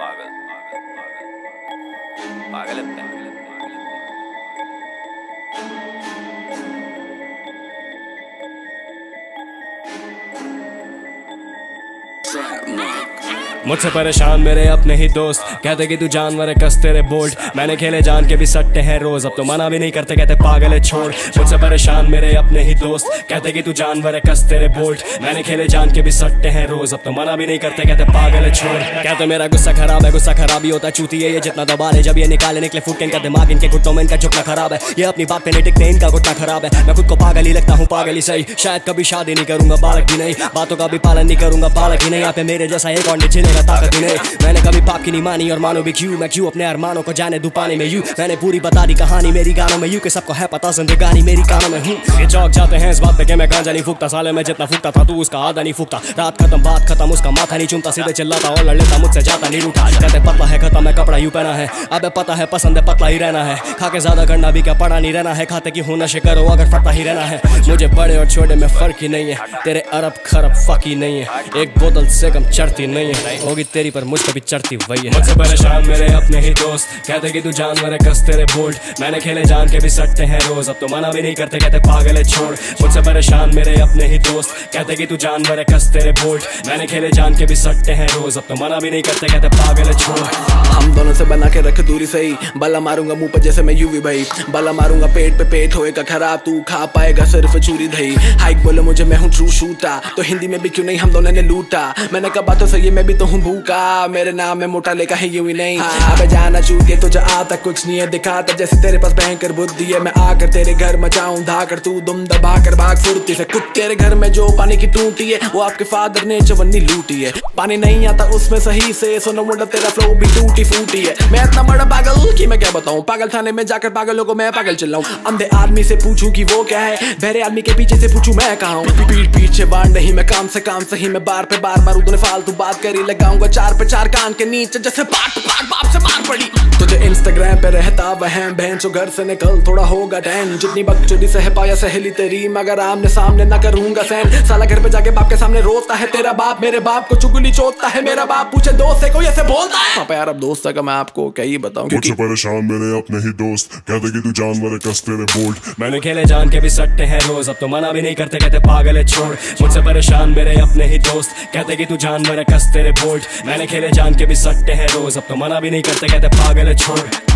पागल पागल है मुझसे परेशान मेरे अपने ही दोस्त। कहते कि तू जानवर है, कस तेरे बोल्ट। मैंने खेले जान के भी सट्टे हैं रोज। अब तो मना भी नहीं करते, कहते पागल है, छोड़। मुझसे परेशान मेरे अपने ही दोस्त। कहते कि तू जानवर है, कस तेरे बोल्ट। मैंने खेले जान के भी सट्टे हैं रोज। अब तो मना भी नहीं करते, कहते पागल है, छोड़। कहते मेरा गुस्सा खराब है, गुस्सा खराब ही होता चूती है ये जितना दबा है जब ये निकाले निकले फूट इनका दिमाग इनके घुटनों में, इनका झुकना खराब है। ये अपनी बात पे नहीं टिकते, इनका घुटना खराब है। मैं खुद को पागल ही लगता हूँ, पागल ही सही। शायद कभी शादी नहीं करूँगा, बालक भी नहीं। बातों का भी पालन नहीं करूँगा, बालक ही नहीं। यहाँ पे मेरे जैसा एक और झेलेगा ताकत ही मैंने कभी पाप की नहीं मानी और मानो भी क्यों? मैं क्यों अपने अरमानों को जाने दू पानी में यू? मैंने पूरी बता दी कहानी मेरी गानों में यू के सबको है पता, जिंदगानी मेरी कानों में हूँ। ये चौक जाते हैं इस बात पे मैं गांजा नहीं फूकता, साले में जितना फूकता था तू उसका आधा नहीं फूकता। रात खत्म, बात खत्म, उसका माथा नहीं चुमता, सीधे चिल्लाता और लड़ लेता, मुझसे जाता नहीं रूठा। कहते, पतला है, खत्म है, कपड़ा यू पहना है। अब पता है, पसंद है, पतला ही रहना है। खा के ज़्यादा करना भी क्या पड़ा नहीं रहना है। खाते की हूँ नशे करो, अगर फटा ही रहना है। मुझे बड़े और छोटे में फ़र्क ही नहीं है। तेरे अरब खरब फक ही नहीं है। एक बोतल से कम चढ़ती नहीं है। होगी तेरी पर मुझ कभी चढ़ती वही है। मुझसे परेशान मेरे अपने ही दोस्त कहते कि तू जानवर है कस तेरे बोल्ट मैंने खेले जान के भी सटते हैं रोज अब तो मना भी नहीं करते कहते पागल है छोड़। मुझसे परेशान मेरे अपने ही दोस्त कहते कि तू जानवर है कस तेरे बोल्ट मैंने खेले जान के भी सटते हैं रोज अब तो मना भी नहीं करते कहते पागल है छोड़। हम दोनों से बना के रख दूरी सही बला मारूँगा मुँह पर जैसे मैं यूवी भाई। बला मारूँगा पेट पे पेट होएगा खराब तू खा पाएगा सिर्फ़ चूरी दही। हाइक बोले मुझे मैं हूँ ट्रू शूटा तो हिंदी में भी क्यों नहीं हम दोनों ने लूटा। मैंने कहा तो सही मैं भी तो हूँ भूखा। मेरे नाम में मोटा लेका है यूँ ही। नहीं अबे जाना चूतिए तुझे आता कुछ नहीं है, दिखाता जैसे तेरे पास भयंकर बुद्धि है। मैं आकर तेरे घर मचाऊं, धाकर तू दुम दबा कर भाग फुर्ती से कुछ तेरे घर में जो पानी की टूटी है, वो आपके फादर ने चवन्नी लूटी है। पानी नहीं आता उसमें सही से सुनो मुंडा, तेरा फ्लो भी टूटी फूटी है। मैं इतना बड़ा पागल, की मैं क्या बताऊँ? पागल थाने में जाकर पागलों को मैं पागल चिल्लाऊं। अंधे आदमी से पूछूँ कि वो क्या है, बहरे आदमी के पीछे से पूछूँ मैं कहा हूँ? पीठ पीछे बाढ़ नहीं मैं काम से काम सही, मैं बार पे बार मारूं, तूने फालतू बात करी लगाऊँगा चार पे चार कान के नीचे, जैसे पाट पाट बाप से मार पड़ी। तुझे इंस्टाग्राम पे रहता वह बहन, जो घर से निकल थोड़ा होगा टैन जितनी बकचोदी सह पाया सहेली तेरी, मगर आमने सामने ना करूँगा सहन। साला घर पे जाके बाप के सामने रोता है, तेरा बाप मेरे बाप को चुगली चोतता है। मेरा बाप पूछे दोस्त है, कोई ऐसे बोलता है? पापा यार अब दोस्त का मैं आपको क्या ही बताऊँ मुझसे परेशान मेरे अपने ही दोस्त। कहते कि तू जानवर कसते रहे बोल। बोल्ट मैंने खेले जान के भी सट्टे हैं रोज अब तो मना भी नहीं करते कहते पागल है छोड़। मुझसे परेशान मेरे अपने ही दोस्त। कहते कि तू जानवर कसते रहे तेरे बोल्ट मैंने खेले जान के भी सट्टे हैं रोज अब तो मना भी नहीं करते कहते पागल है छोड़।